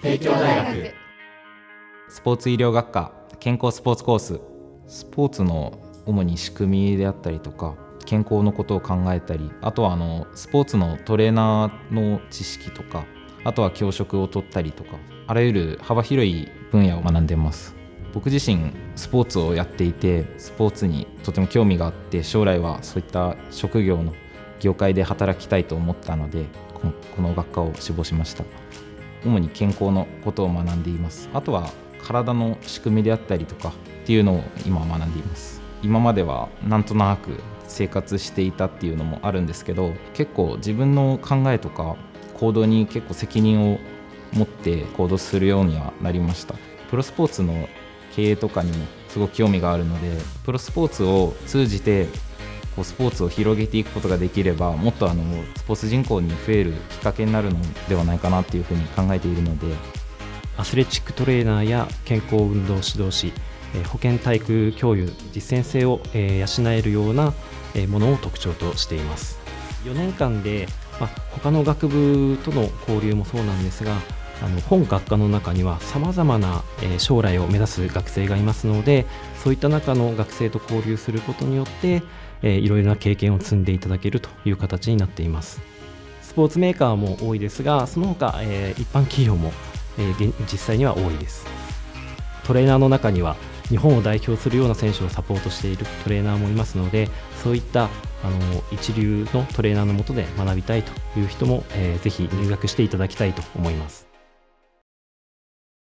帝京大学。スポーツ医療学科健康スポーツコース。スポーツの主に仕組みであったりとか健康のことを考えたりあとはあのスポーツのトレーナーの知識とかあとは教職を取ったりとかあらゆる幅広い分野を学んでます。僕自身スポーツをやっていてスポーツにとても興味があって将来はそういった職業の業界で働きたいと思ったのでこの学科を志望しました。主に健康のことを学んでいます。あとは体の仕組みであったりとかっていうのを今学んでいます。今まではなんとなく生活していたっていうのもあるんですけど結構自分の考えとか行動に結構責任を持って行動するようにはなりました。プロスポーツの経営とかにもすごく興味があるのでプロスポーツを通じてこうスポーツを広げていくことができればもっとあのスポーツ人口に増えるきっかけになるのではないかなっていうふうに考えているので。アスレチックトレーナーや健康運動指導士保健体育教諭実践性を養えるようなものを特徴としています。4年間で、まあ、他の学部との交流もそうなんですがあの本学科の中にはさまざまな、将来を目指す学生がいますのでそういった中の学生と交流することによって、えいろいろな経験を積んでいただけるという形になっていますスポーツメーカーも多いですがその他、え一般企業も、え実際には多いですトレーナーの中には日本を代表するような選手をサポートしているトレーナーもいますのでそういったあの一流のトレーナーのもとで学びたいという人も、えー、ぜひ入学していただきたいと思います。